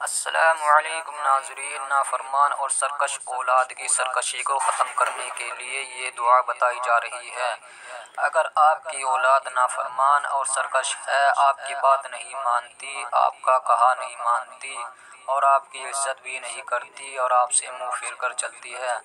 السلام علیکم ناظرین، نافرمان اور سرکش اولاد کی سرکشی کو ختم کرنے کے لیے یہ دعا بتائی جا رہی ہے۔ اگر آپ کی اولاد نافرمان اور سرکش ہے، آپ کی بات نہیں مانتی، آپ کا کہا نہیں مانتی اور آپ کی عزت بھی نہیں کرتی اور آپ سے منہ پھیر کر چلتی ہے۔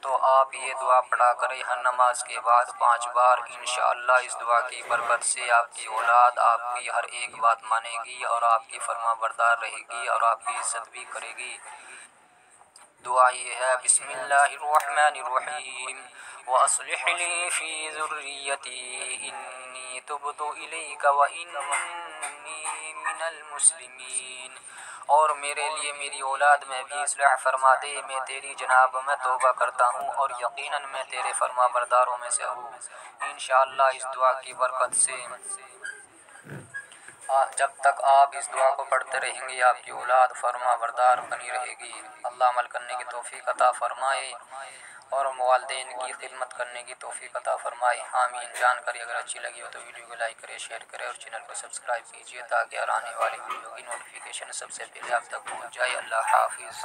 تو آپ یہ دعا پڑھا کریں۔ ہر نماز کے بعد پانچ بار انشاءاللہ اس دعا کی برکت سے آپ کی اولاد آپ کی ہر ایک بات مانے گی اور آپ کی فرما بردار رہے گی اور آپ کی عزت بھی کرے گی۔ دعا یہ ہے، بسم اللہ الرحمن الرحیم۔ وَأَصْلِحْ لِي فِي ذُرِّيَّتِي إِنِّي تُبْتُ إِلَيْكَ وَإِنِّي مِنَ الْمُسْلِمِينَ۔ اور میرے لیے میری اولاد میں بھی اصلاح فرما دے، میں تیری جناب میں توبہ کرتا ہوں اور یقیناً میں تیرے فرما برداروں میں سے ہوں۔ انشاءاللہ اس دعا کی برکت سے۔ جب تک آپ اس دعا کو پڑھتے رہیں گے، آپ کی اولاد فرما بردار بنی رہے گی۔ اللہ عمل کرنے کی توفیق عطا فرمائے اور والدین کی خدمت کرنے کی توفیق عطا فرمائے۔ آمین۔ جانکاری اگر اچھی لگی ہو تو ویڈیو کو لائک کرے شیئر کرے اور چینل کو سبسکرائب کیجیے تاکہ اور آنے والی ویڈیو کی نوٹیفیکیشن سب سے پہلے آپ تک پہنچ جائے۔ اللہ حافظ۔